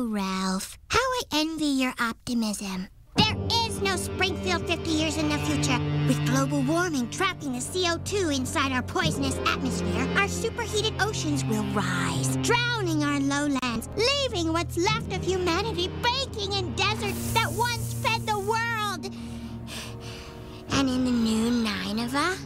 Oh, Ralph, how I envy your optimism. There is no Springfield 50 years in the future. With global warming trapping the CO2 inside our poisonous atmosphere, our superheated oceans will rise, drowning our lowlands, leaving what's left of humanity baking in deserts that once fed the world. And in the new Nineveh,